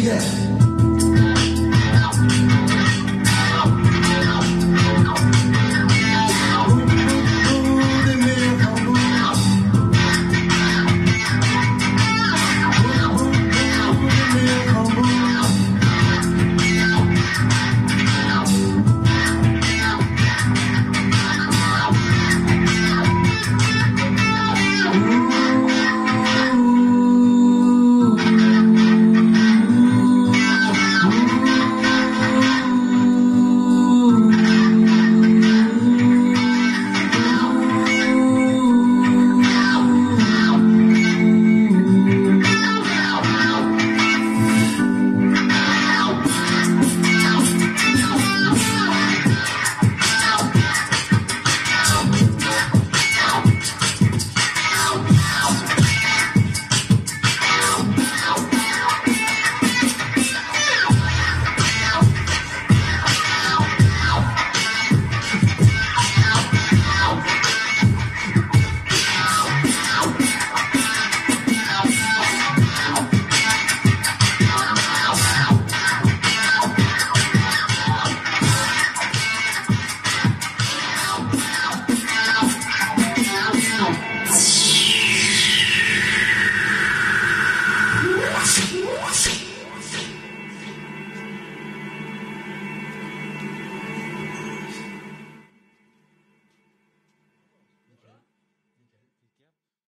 be there.